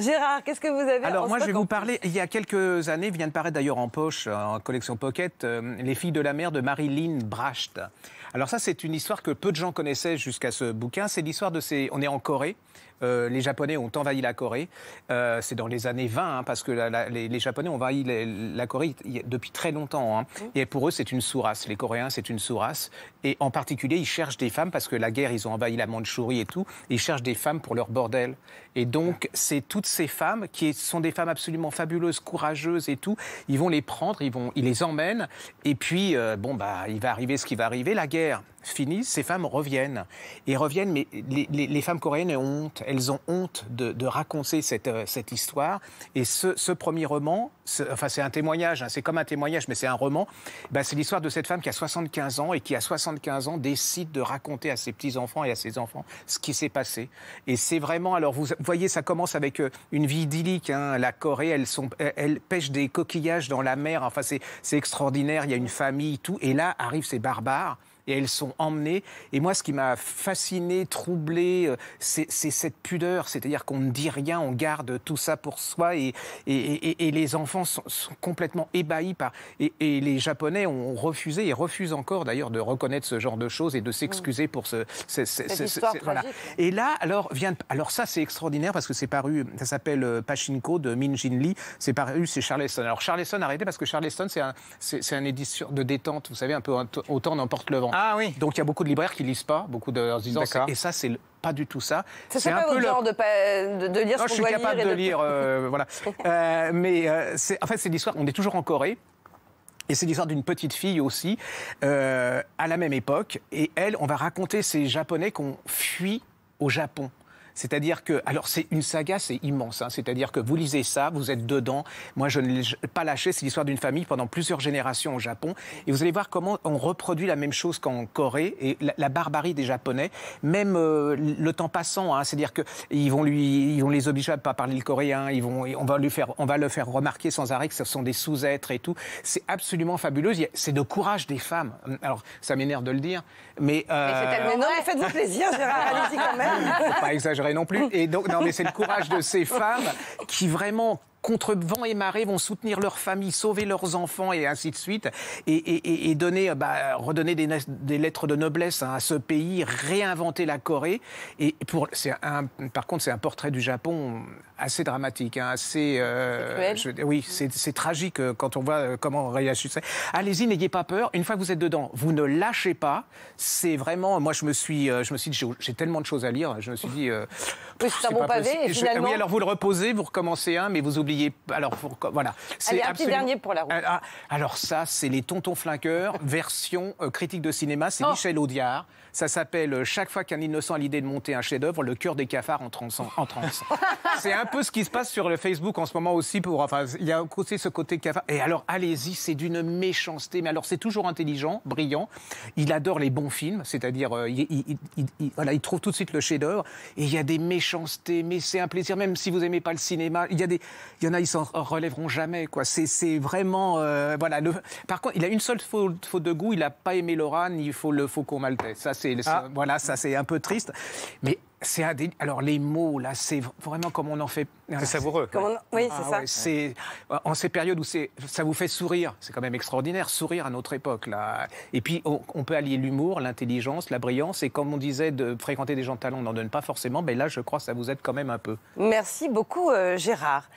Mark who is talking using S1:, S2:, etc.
S1: Gérard, qu'est-ce que vous avez
S2: Alors moi, je vais vous parler, il y a quelques années, vient de paraître d'ailleurs en poche, en collection Pocket, euh, Les filles de la mer de Marilyn Bracht. Alors ça, c'est une histoire que peu de gens connaissaient jusqu'à ce bouquin. C'est l'histoire de ces... On est en Corée. Euh, les Japonais ont envahi la Corée. Euh, c'est dans les années 20, hein, parce que la- la- les, les Japonais ont envahi les- la Corée depuis très longtemps. hein. Et pour eux, c'est une sous-race. Les Coréens, c'est une sous-race. Et en particulier, ils cherchent des femmes, parce que la guerre, ils ont envahi la Mandchourie et tout. Et ils cherchent des femmes pour leur bordel. Et donc, c'est toutes ces femmes qui sont des femmes absolument fabuleuses, courageuses et tout. Ils vont les prendre, ils, vont, ils les emmènent. Et puis, euh, bon, bah, il va arriver ce qui va arriver. La guerre finit, ces femmes reviennent. Et reviennent, mais les, les- les femmes coréennes ont honte. Elles ont honte de, raconter cette, euh, cette histoire. Et ce, premier roman, enfin, c'est un témoignage, hein, c'est comme un témoignage, mais c'est un roman. Ben, c'est l'histoire de cette femme qui a 75 ans et qui, à 75 ans, décide de raconter à ses petits-enfants et à ses enfants ce qui s'est passé. Et c'est vraiment, alors vous voyez, ça commence avec euh, une vie idyllique. hein. La Corée, elles- elles pêchent des coquillages dans la mer. Enfin, c'est extraordinaire. Il y a une famille, tout. Et là arrivent ces barbares et elles sont emmenées. Et moi, ce qui m'a fasciné, troublé, euh, c'est c'est cette pudeur, c'est-à-dire qu'on ne dit rien, on garde tout ça pour soi, et, et, et- et les enfants sont, sont complètement ébahis par. Et, et les Japonais ont refusé et refusent encore d'ailleurs de reconnaître ce genre de choses et de s'excuser pour ce, ce- ce- ce- voilà. Et là, alors vient, alors ça c'est extraordinaire parce que c'est paru, ça s'appelle euh, Pachinko de Min Jin Lee, c'est paru chez Charleston. Alors Charleston arrêtez parce que Charleston c'est un, c'est c'est un édition de détente, vous savez un peu autant n'emporte le vent.
S3: Ah oui.
S2: Donc il y a beaucoup de libraires qui lisent pas, beaucoup de disant c'est- et ça c'est le- pas du tout ça.
S1: Ça,
S2: C'est
S1: pas votre
S2: le-
S1: genre de, pas- de, de lire
S2: non,
S1: ce
S2: je
S1: qu'on
S2: suis
S1: doit
S2: capable
S1: lire. et
S2: de lire, euh, voilà. Euh, mais euh, c'est, en fait, c'est l'histoire. On est toujours en Corée. Et c'est l'histoire d'une petite fille aussi, euh, à la même époque. Et elle, on va raconter ces Japonais qui ont fui au Japon. C'est-à-dire que, alors c'est une saga, c'est immense. hein. C'est-à-dire que vous lisez ça, vous êtes dedans. Moi, je ne l'ai pas lâché. C'est l'histoire d'une famille pendant plusieurs générations au Japon. Et vous allez voir comment on reproduit la même chose qu'en Corée et la, la barbarie des Japonais, même euh, le temps passant. hein. C'est-à-dire que ils vont lui, ils vont les obliger à pas parler le coréen. Ils vont, on va lui faire, on va le faire remarquer sans arrêt que ce sont des sous-êtres et tout. C'est absolument fabuleux. C'est de courage des femmes. Alors, ça m'énerve de le dire, mais. euh,
S1: Mais non, mais faites-vous plaisir, Gérard, allez-y quand même.
S2: faut pas exagérer non plus. Et donc, non, mais c'est le courage de ces femmes qui vraiment contre vent et marée vont soutenir leur famille, sauver leurs enfants et ainsi de suite, et, et- et- et donner, euh, bah, redonner des, lettres de noblesse hein, à ce pays, réinventer la Corée. Et pour, un, par contre, c'est un portrait du Japon assez dramatique, hein, assez. euh, je- oui, c'est tragique euh, quand on voit comment on réagissait. Allez-y, n'ayez pas peur. Une fois que vous êtes dedans, vous ne lâchez pas. C'est vraiment. Moi, je me suis, je me suis dit, j'ai- tellement de choses à lire. Je me suis dit. euh,
S1: Oui, c'est un bon pavé,
S2: Je- oui, alors vous le reposez, vous recommencez un, mais vous oubliez. Alors pour- voilà. C'est
S1: Allez, un petit dernier pour la route.
S2: Ah, ah, alors ça, c'est les Tontons Flinqueurs, version euh, critique de cinéma. C'est
S1: Oh.
S2: Michel Audiard. Ça s'appelle euh, Chaque fois qu'un innocent a l'idée de monter un chef-d'œuvre, le cœur des cafards en transe. En transe. c'est un peu ce qui se passe sur le Facebook en ce moment aussi. Pour, enfin, il y a aussi ce côté cafard. Et alors, allez-y, c'est d'une méchanceté. Mais alors, c'est toujours intelligent, brillant. Il adore les bons films, c'est-à-dire, euh, il, il- il- il- voilà, il trouve tout de suite le chef-d'œuvre. Et il y a des méchancetés, mais c'est un plaisir, même si vous aimez pas le cinéma. Il y a des, il y en a, ils s'en relèveront jamais, quoi. C'est, c'est vraiment, euh, voilà. le- par contre, il a une seule faute, faute de goût. Il n'a pas aimé Laura, ni il faut le faucon maltais. Ça, c'est,
S3: Ah.
S2: voilà, ça, c'est un peu triste. Mais c'est un des- alors les mots là, c'est vraiment comme on en fait.
S3: C'est savoureux.
S1: On- Oui,
S2: Ah
S1: c'est ça.
S2: ouais, c'est en ces périodes où c'est, ça vous fait sourire, c'est quand même extraordinaire, sourire à notre époque là. Et puis on, on peut allier l'humour, l'intelligence, la brillance, et comme on disait de fréquenter des gens de talent, on n'en donne pas forcément, mais là je crois que ça vous aide quand même un peu.
S1: Merci beaucoup, euh, Gérard.